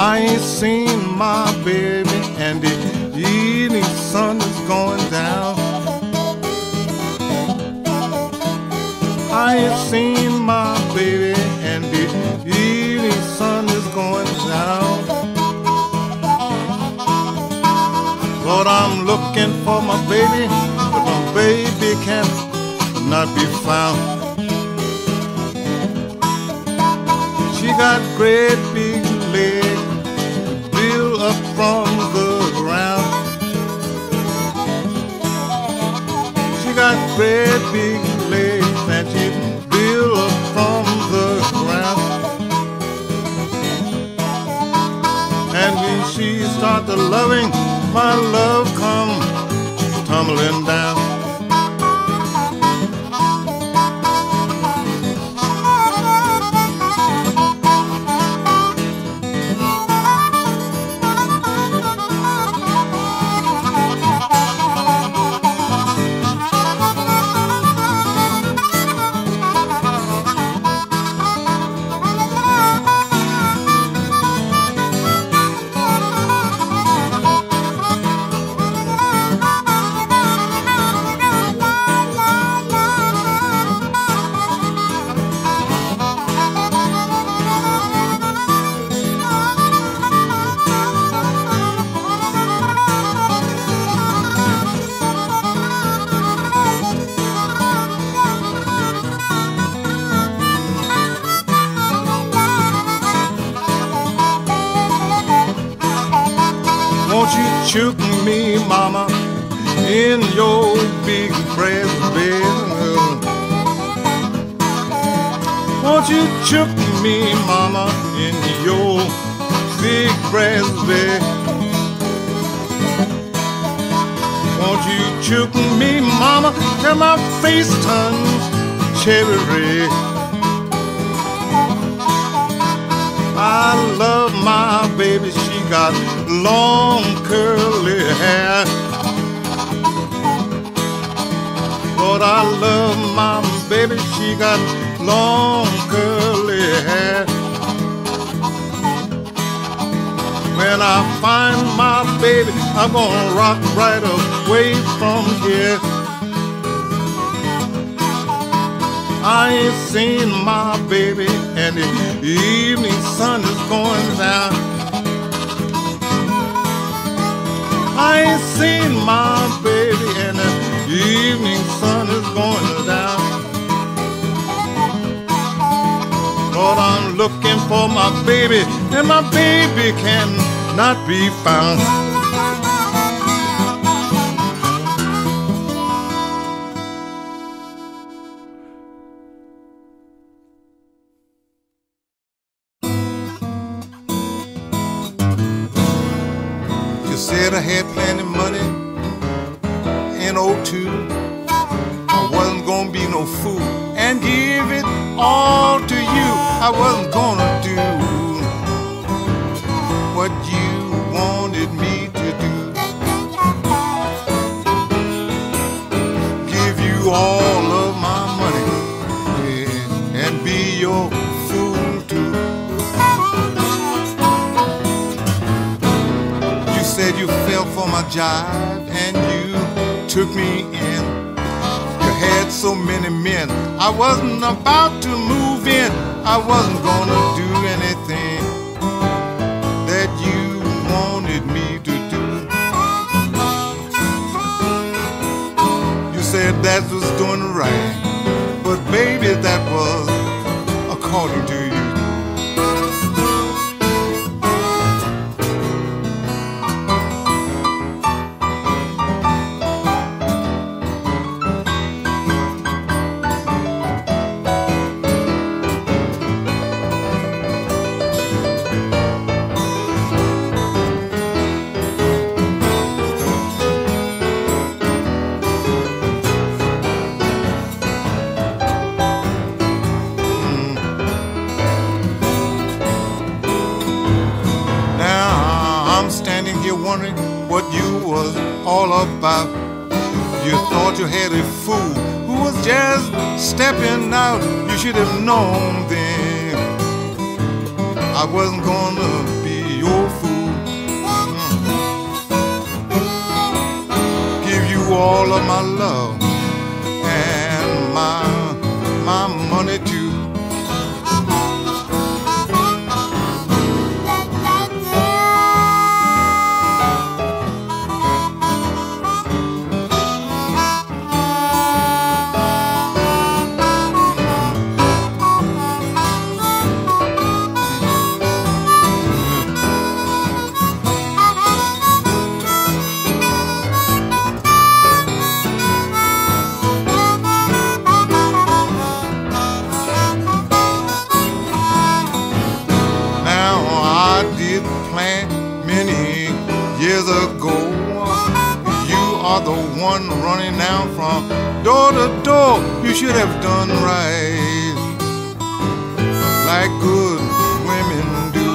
I ain't seen my baby, and the evening sun is going down. I ain't seen my baby, and the evening sun is going down. Lord, I'm looking for my baby, but my baby can't not be found. She got great big legs from the ground. She got great big legs and she built up from the ground. And when she start to loving, my love come tumbling down. In your big breast bed? Won't you choke me, mama, in your big breast bed? Won't you choke me, mama, till my face turns cherry red? I love my baby, she got long curly hair. Lord, I love my baby, she got long curly hair. When I find my baby, I'm gonna rock right away from here. I ain't seen my baby, and the evening sun is going down. I ain't seen my baby, and the evening sun is going down. Lord, I'm looking for my baby, and my baby can not be found. You said I had I wasn't gonna do what you wanted me to do. Give you all of my money yeah, and be your fool too. You said you fell for my jive and you took me in. So many men, I wasn't about to move in. I wasn't gonna do anything that you wanted me to do. You said that was doing right, but baby, that was according to wondering what you was all about. You thought you had a fool who was just stepping out. You should have known then I wasn't gonna be your fool. Mm. Give you all of my love and my my money too. You should have done right, like good women do.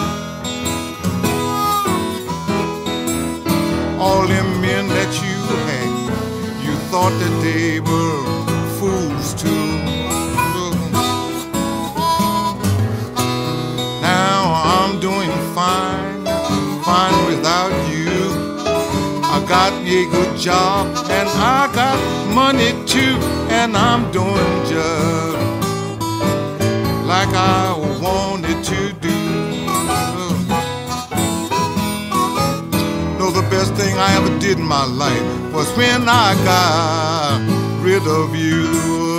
All them men that you had, you thought that they were fools too. Now I'm doing fine, fine without got a good job and I got money too, and I'm doing just like I wanted to do. No, the best thing I ever did in my life was when I got rid of you. You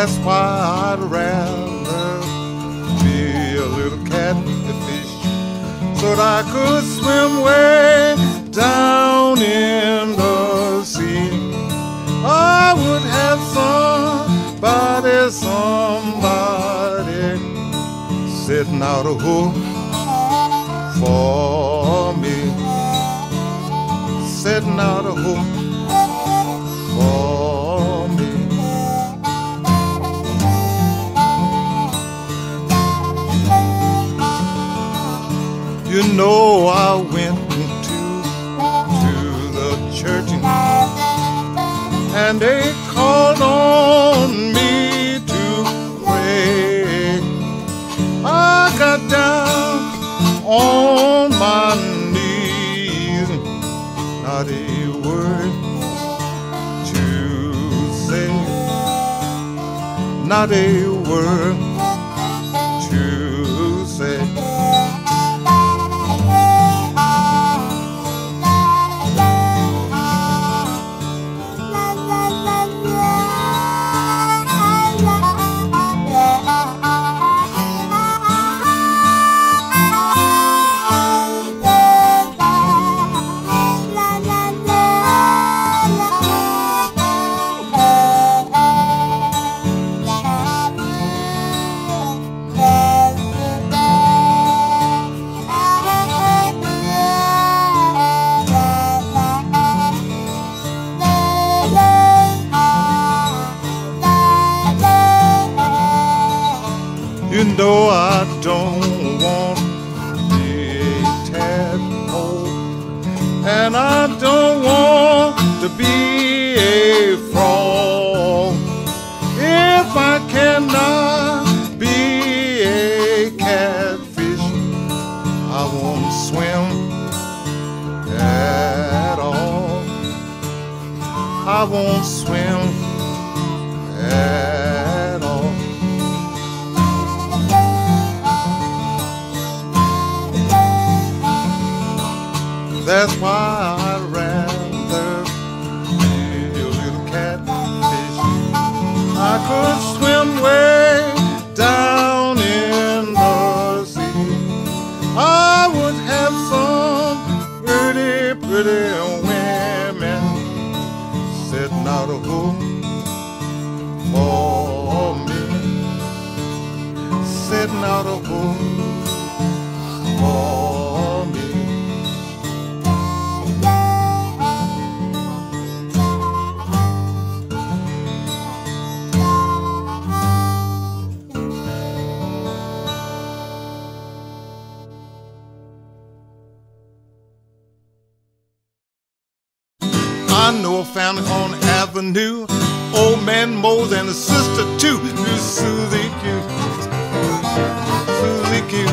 That's why I'd rather be a little catfish so that I could swim way down in the sea. I would have somebody, somebody setting out a hook for me, setting out a hook know I went to to the church and they called on me to pray. I got down on my knees, not a word to say, not a word I know a family on Avenue. Old man Mose and his sister too. Miss Susie Q. Susie Q.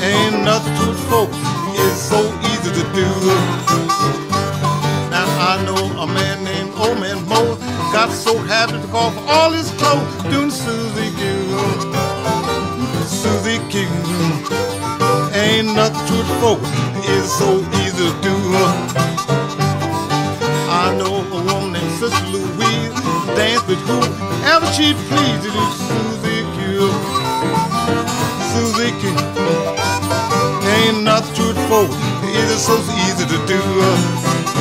Ain't nothing to the folk. It's so easy to do. Now I know a man named Old Man Mose got so happy to call for all his clothes doing Susie Q. Susie Q. Ain't nothing to the folk. It's so easy to do. Sister Louise dance with whoever she please. It is Susie Q. Susie Q. Ain't nothing to it for. It is so easy to do.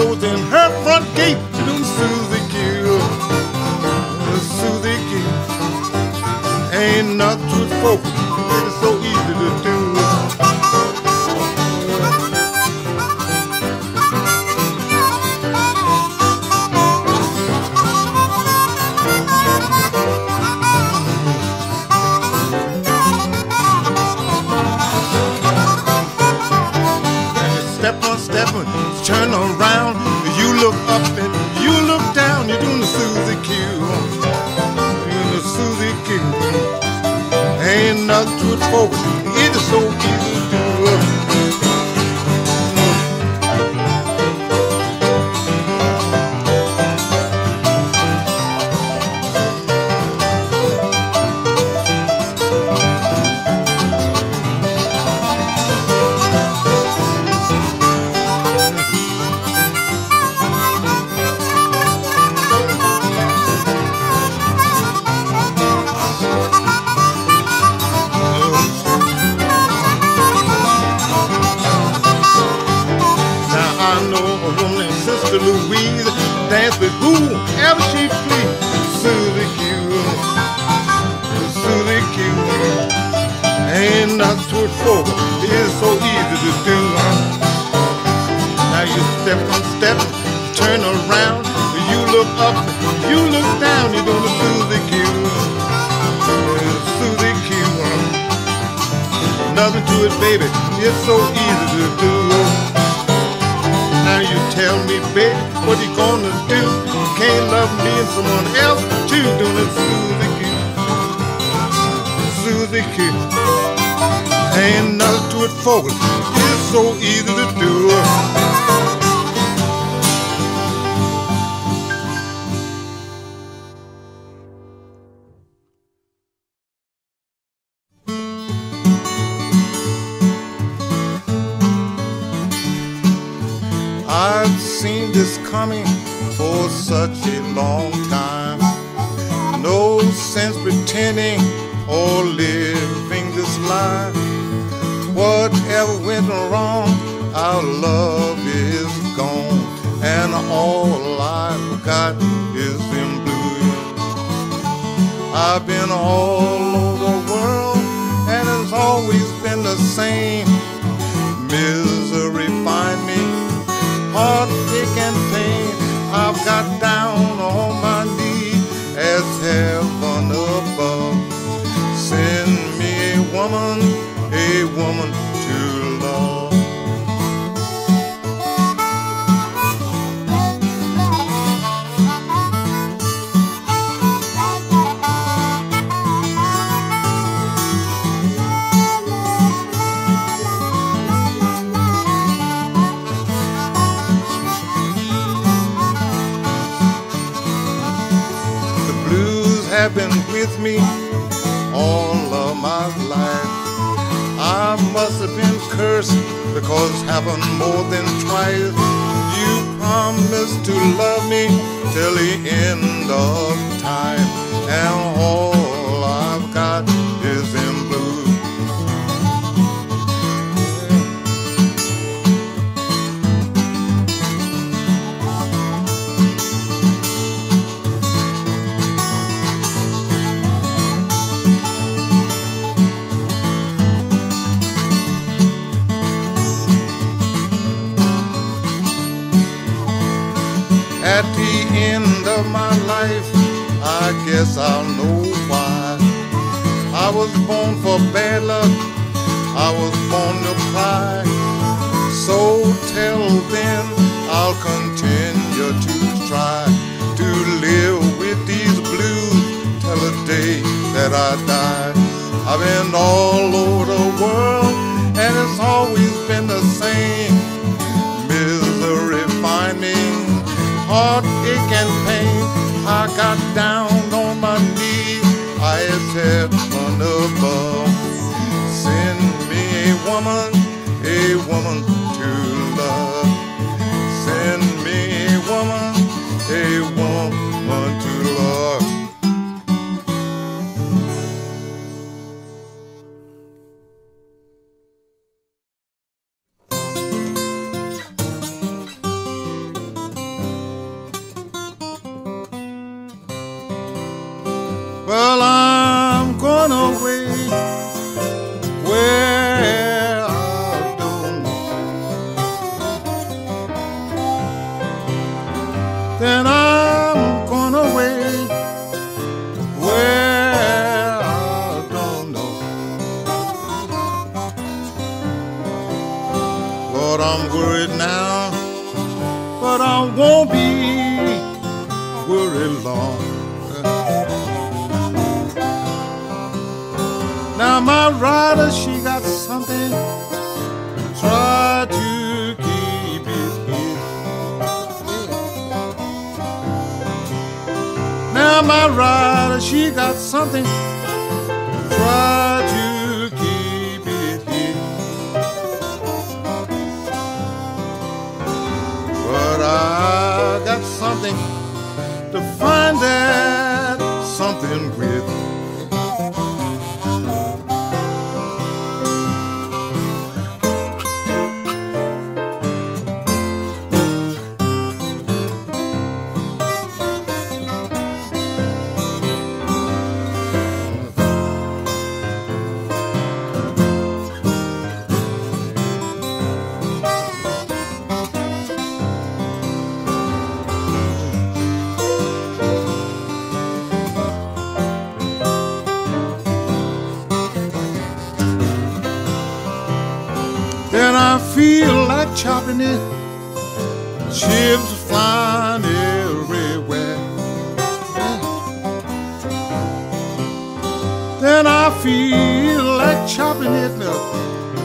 All look up and you look down. You're doing the Susie Q. Doing the Susie Q. Ain't nothing to it, folks. It is so easy coming for such a long time. No sense pretending or living this life. Whatever went wrong, our love is gone, and all I've got is blue. I've been all over the world, and it's always been the same. Me heartache and pain. I've got down on my knees as heaven above. Send me a woman, a woman with me all of my life. I must have been cursed because happened more than twice. You promised to love me till the end of time, and all I've got is guess I'll know why. I was born for bad luck, I was born to cry. So till then, I'll continue to try to live with these blues till the day that I die. I've been all over the world, and it's always been the same misery finding heartache and pain. I got down above, send me a woman, a woman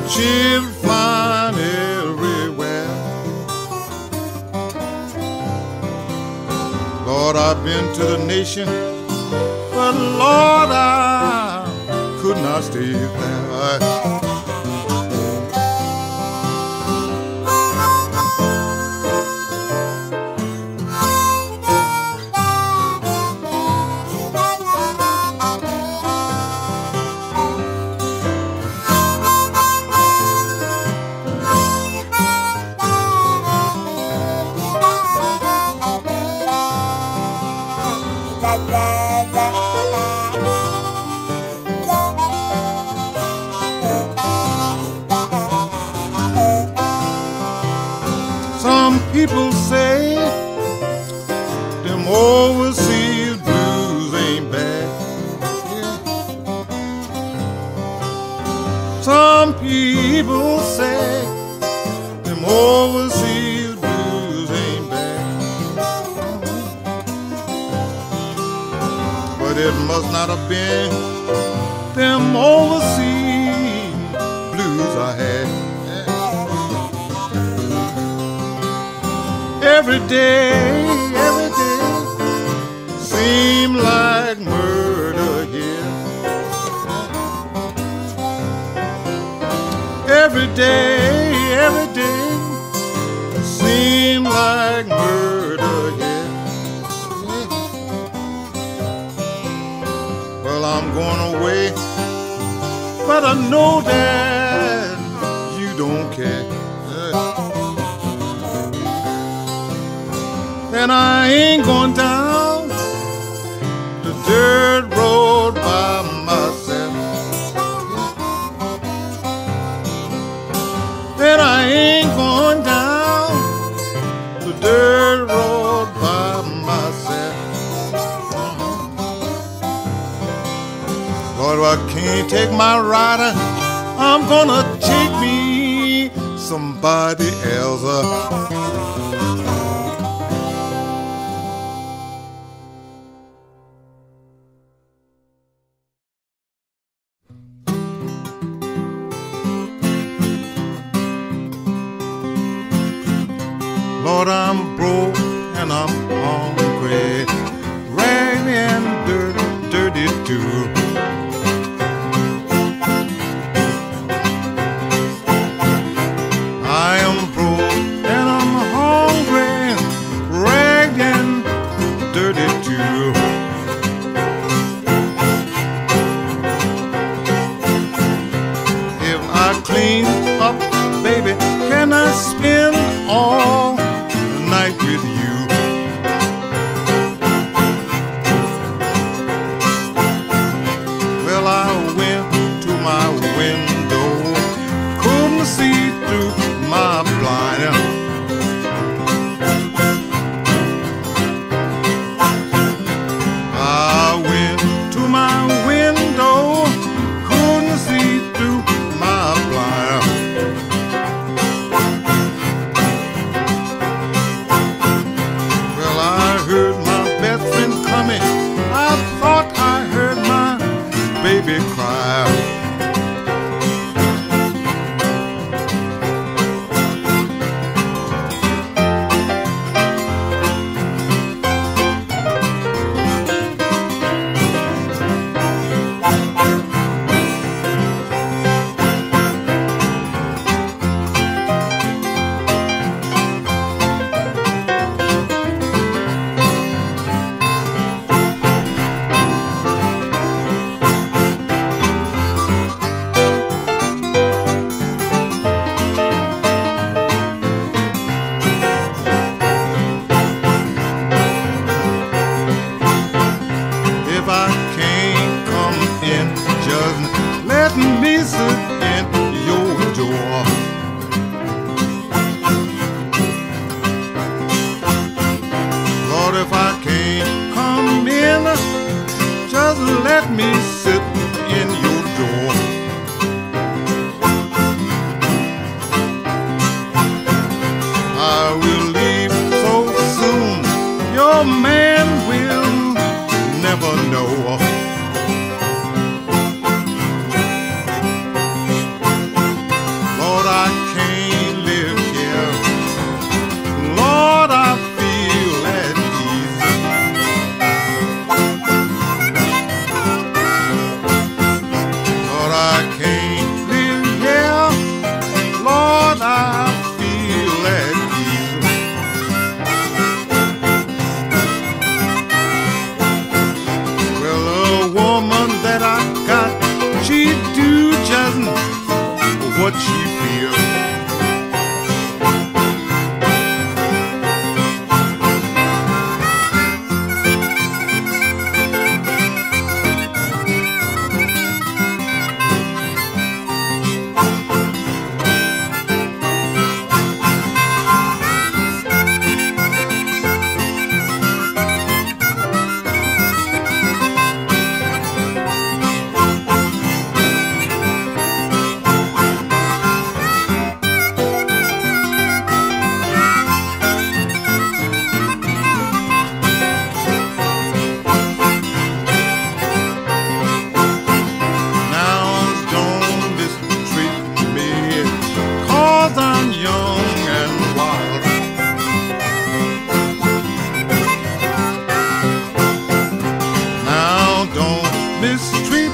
she'll find everywhere. Lord, I've been to the nation, but Lord, I could not stay there. been them overseas blues I had. Every day going away. But I know that you don't care. And I ain't going down the dirt road. take my rider. I'm gonna take me somebody else. Uh,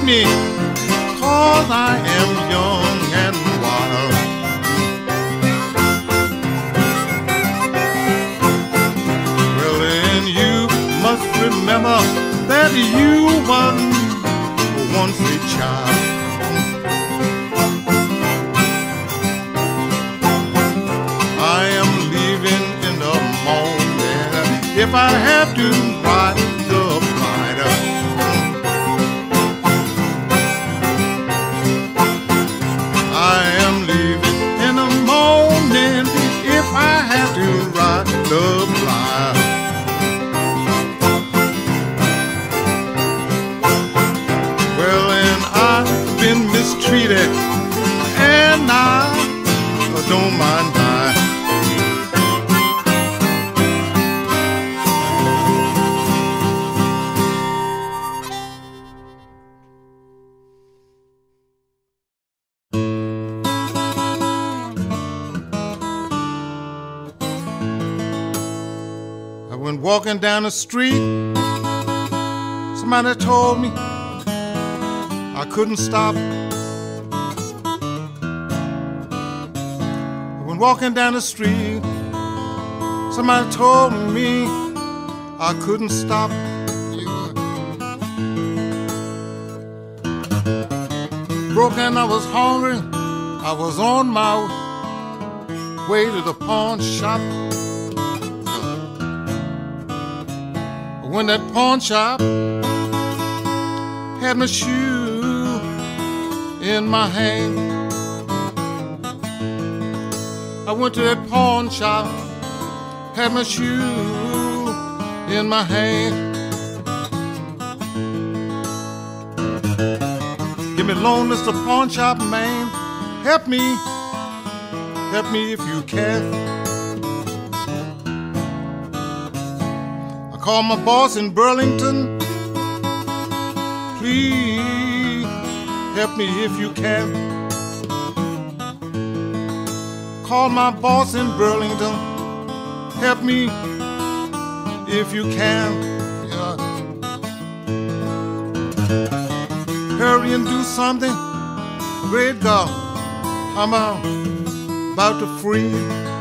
me, cause I am young and wild. Well, then you must remember that you were once a child. I am leaving in the morning if I have to down the street. Somebody told me I couldn't stop. Went walking down the street. Somebody told me I couldn't stop. Broken, I was hungry. I was on my way to the pawn shop. When that pawn shop had my shoe in my hand. I went to that pawn shop, had my shoe in my hand. Give me loan, Mr. Pawn Shop man. Help me, help me if you can. Called my boss in Burlington. Please help me if you can. Call my boss in Burlington. Help me if you can. Yeah. Hurry and do something. Great God, I'm about to freeze.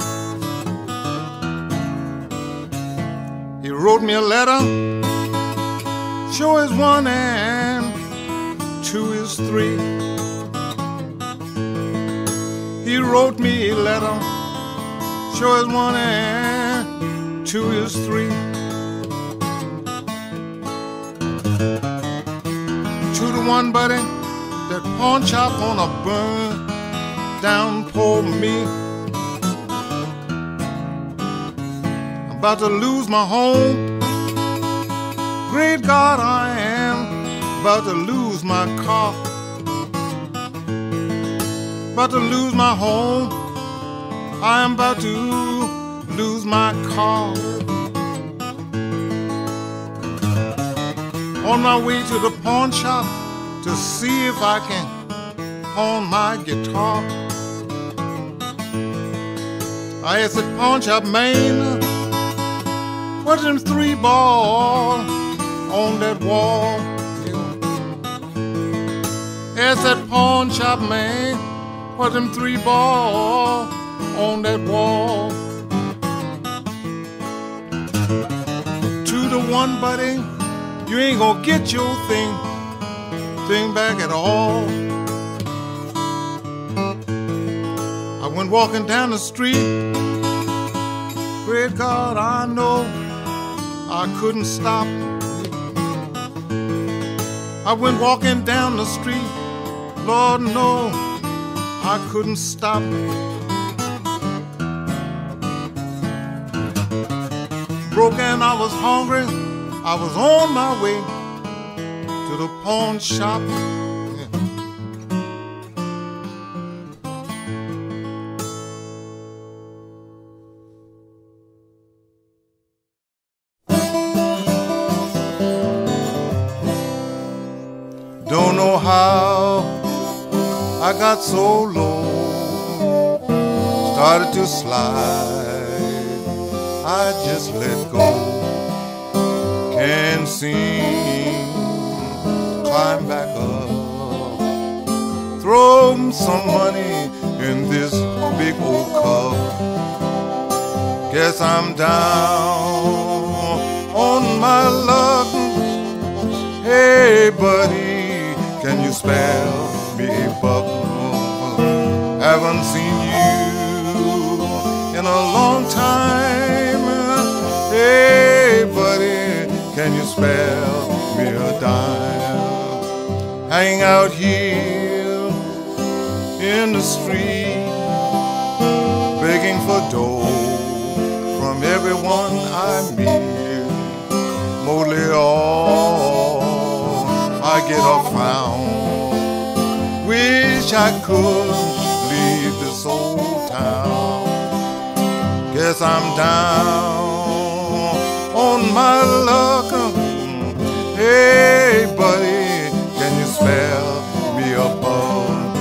Wrote me a letter. Sure is one and two is three. He wrote me a letter. Sure is one and two is three. Two to one, buddy. That pawn shop gonna burn down for me. About to lose my home. Great God, I am about to lose my car. About to lose my home. I am about to lose my car. On my way to the pawn shop to see if I can pawn my guitar. I asked the pawn shop man, what them three ball on that wall? Asked that pawn shop man, what them three ball on that wall? Two to one, buddy, you ain't gonna get your thing, thing back at all. I went walking down the street. Great God, I know I couldn't stop. I went walking down the street. Lord, no, I couldn't stop. Broken, I was hungry. I was on my way to the pawn shop. so low, started to slide. I just let go. Can't seem to climb back up. Throw some money in this big old cup. Guess I'm down on my luck. Hey, buddy, can you spell me a buck? haven't seen you in a long time. Hey, buddy, can you spare me a dime? Hang out here in the street, begging for dough from everyone I meet. Mostly all I get are found. Wish I could Yes, I'm down on my luck. Hey, buddy, can you spell me a bone?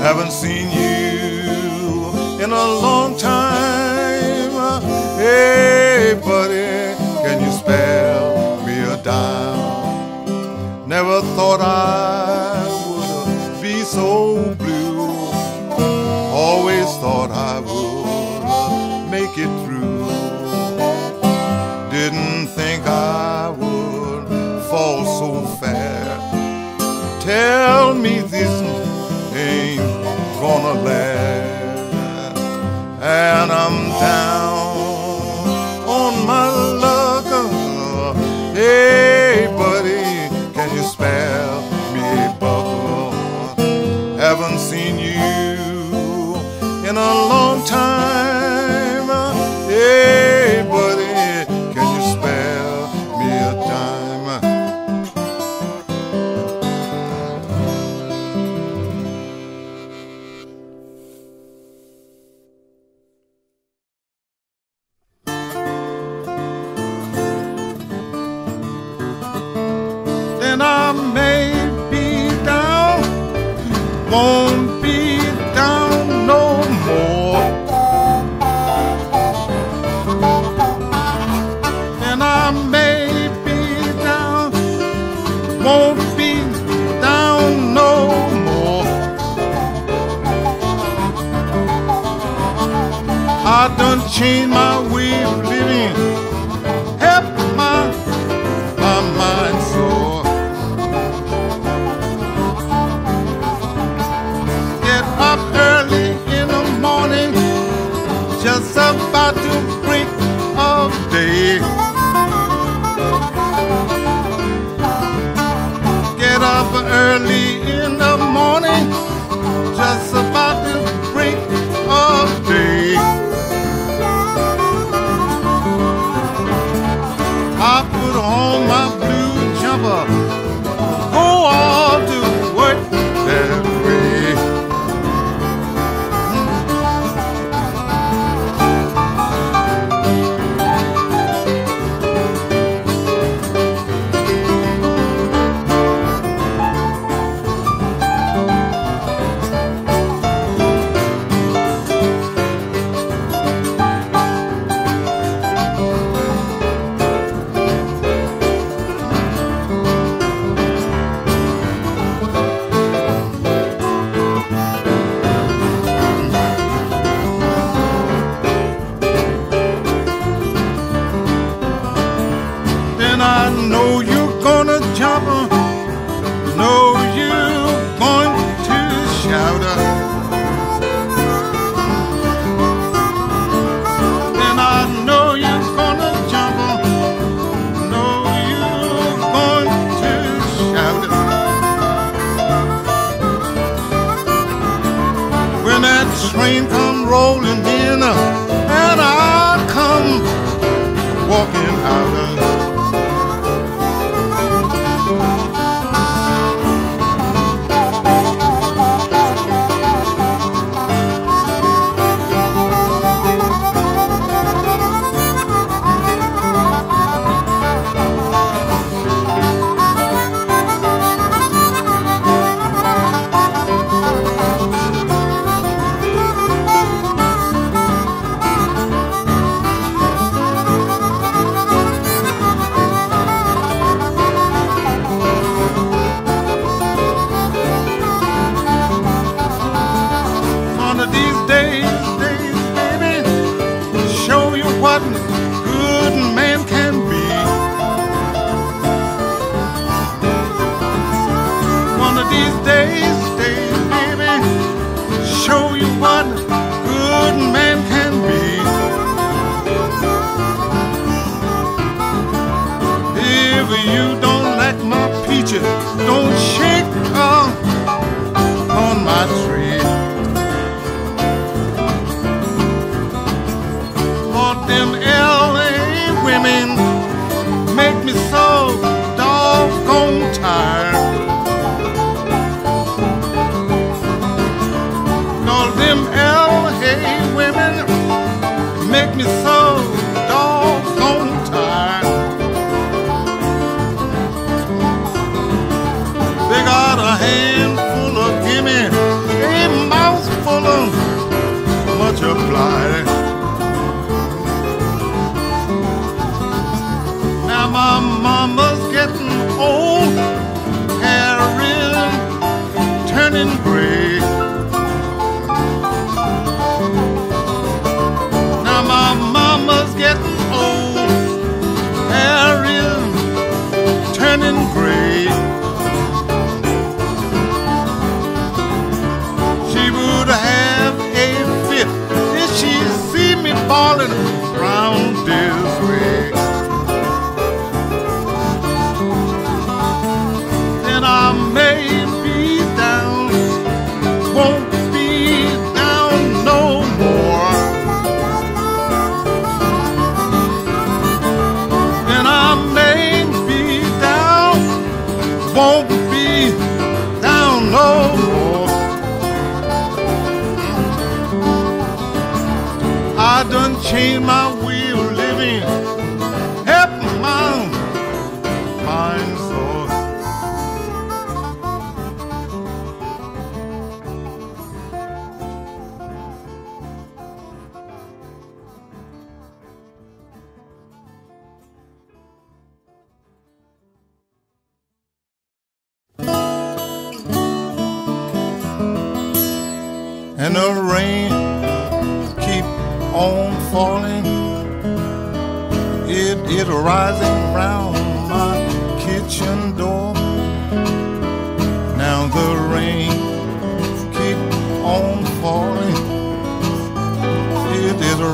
Haven't seen you in a long time. Hey, buddy, can you spell me a dime? Never thought I would be so blue. Always thought I would.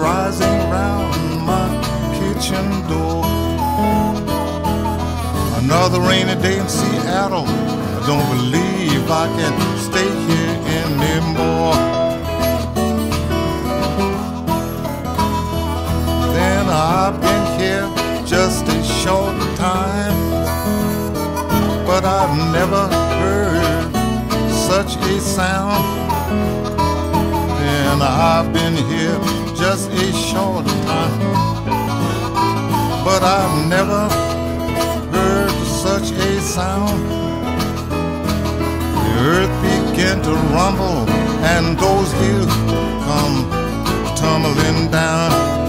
Rising round my kitchen door. Another rainy day in Seattle. I don't believe I can stay here anymore. Then I've been here just a short time, but I've never heard such a sound. Then I've been here just a short time, but I've never heard such a sound. The earth began to rumble and those hills come tumbling down.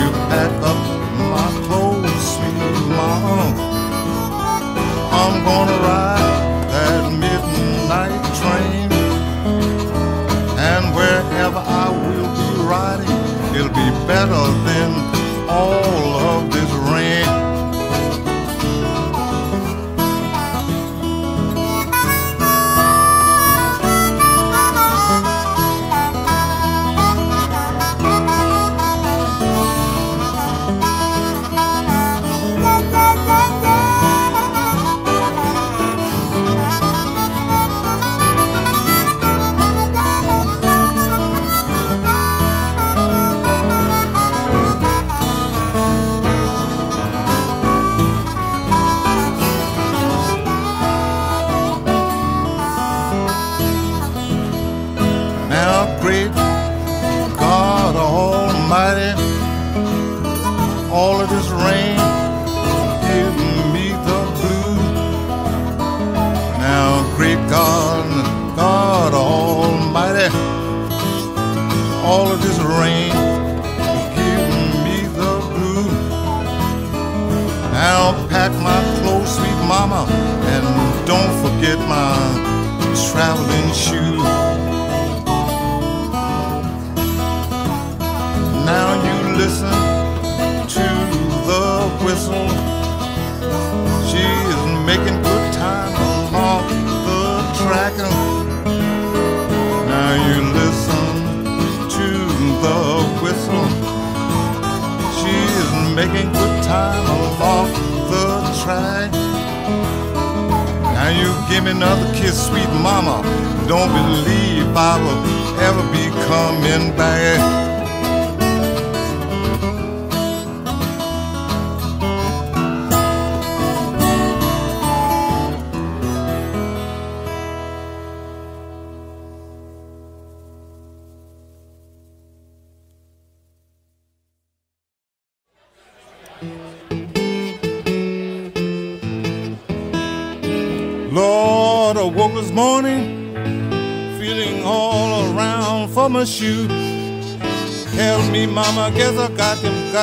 You pack up my clothes, sweet mama. I'm gonna ride that midnight train. And wherever I will be riding, it'll be better than all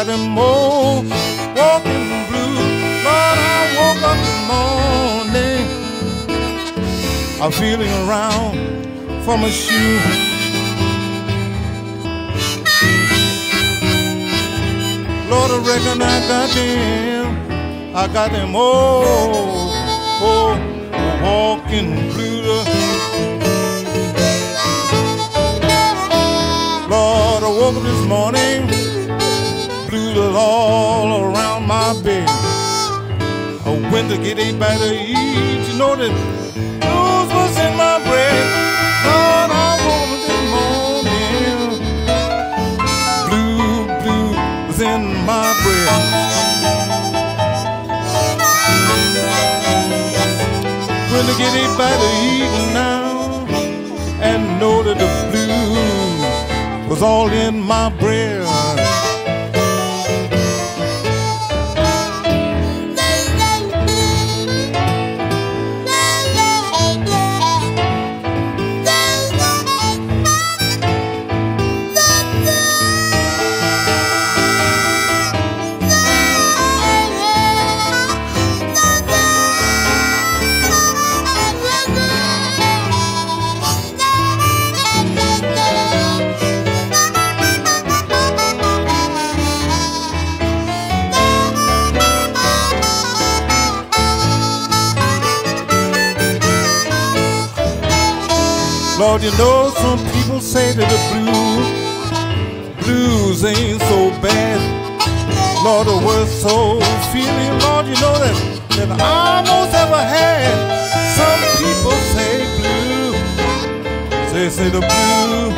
them, got walking blue. Lord, I woke up this morning, I'm feeling around for my shoe. Lord, I reckon I got them, I got them all, oh, walking blue. Lord, I woke up this morning, blue all around my bed. I went to get a to eat, you know that blues was in my bread. Lord, I up this morning, blue, blue was in my bread. To get a to eat now, and know that the blue was all in my bread. Lord, you know some people say that the blues, blues ain't so bad. Lord, the worst so feeling, Lord, you know that, that I almost ever had. Some people say blue, they say the blue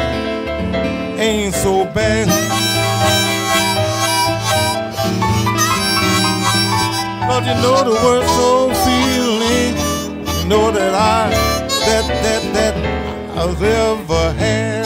ain't so bad. Lord, you know the worst so feeling, you know that I, that, that, I've ever had.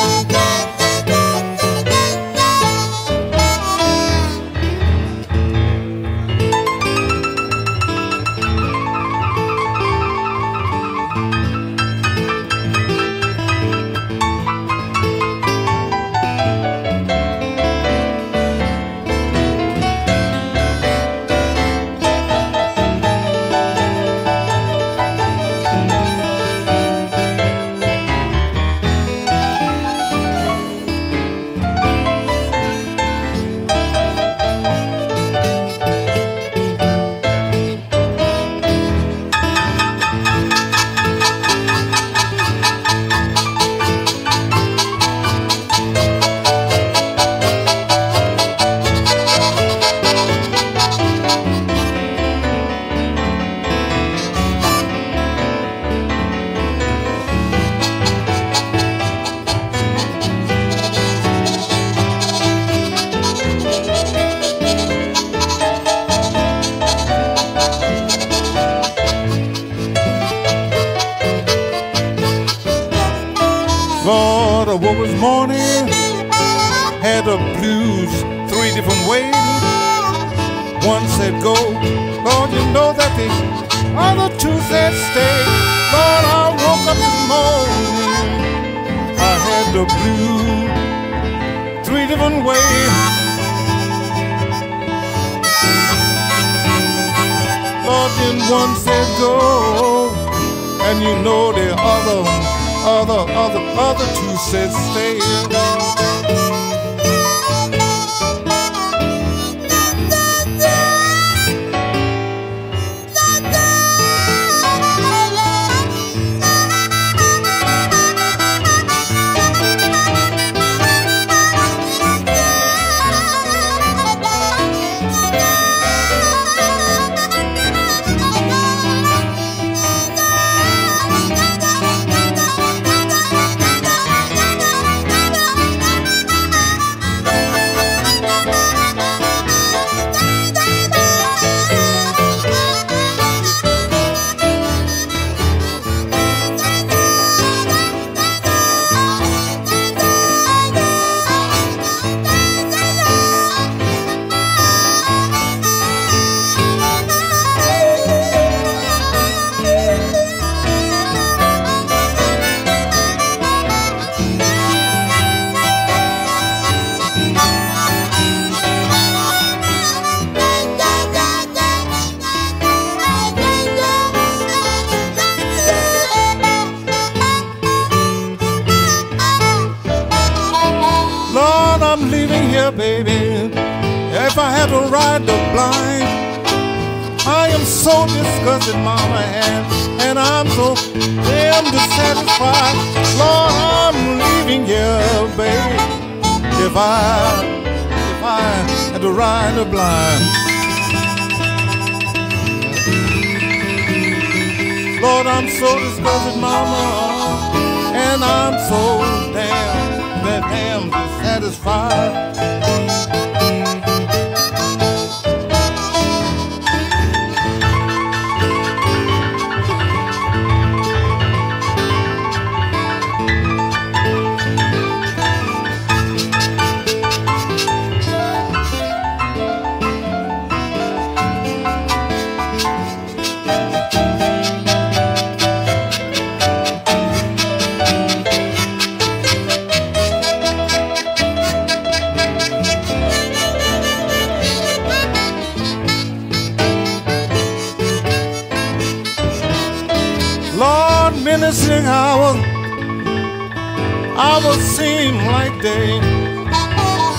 Two said Lord, I'm so disgusted, mama, and I'm so damn, that damn dissatisfied. Seem like day.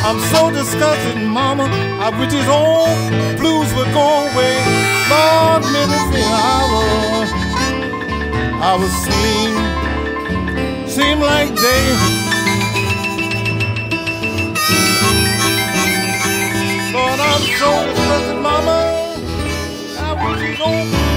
I'm so disgusted, mama. I wish these old blues would go away. Lord, menacing hours, hours seem, seem like day. Lord, I'm so disgusted, mama. I wish these old